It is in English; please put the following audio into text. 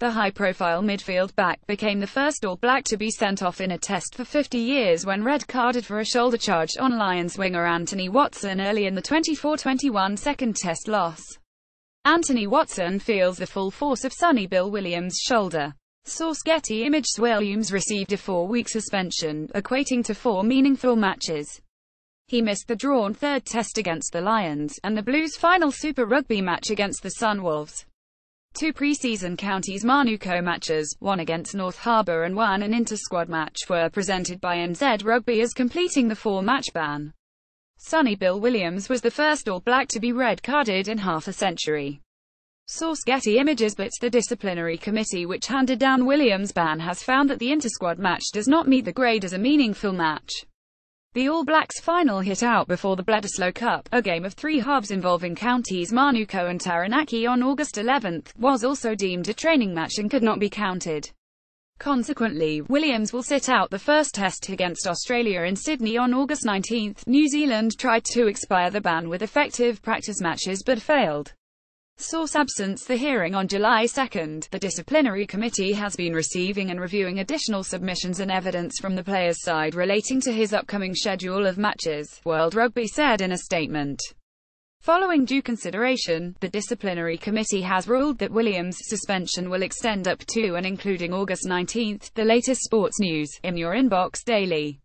The high-profile midfield back became the first All Black to be sent off in a test for 50 years when red-carded for a shoulder charge on Lions winger Anthony Watson early in the 24-21 second test loss. Anthony Watson feels the full force of Sonny Bill Williams' shoulder. Source Getty Images Williams received a four-week suspension, equating to four meaningful matches. He missed the drawn third test against the Lions, and the Blues' final Super Rugby match against the Sunwolves. Two preseason counties Manukau matches, one against North Harbour and one an inter-squad match, were presented by NZ Rugby as completing the four-match ban. Sonny Bill Williams was the first All Black to be red-carded in half a century. Source Getty Images but the disciplinary committee which handed down Williams' ban has found that the inter-squad match does not meet the grade as a meaningful match. The All Blacks' final hit out before the Bledisloe Cup, a game of three halves involving counties Manukau and Taranaki on August 11, was also deemed a training match and could not be counted. Consequently, Williams will sit out the first test against Australia in Sydney on August 19. New Zealand tried to expire the ban with effective practice matches but failed. Source absence The hearing on July 2. The disciplinary committee has been receiving and reviewing additional submissions and evidence from the player's side relating to his upcoming schedule of matches, World Rugby said in a statement. Following due consideration, the disciplinary committee has ruled that Williams' suspension will extend up to and including August 19. The latest sports news, in your inbox daily.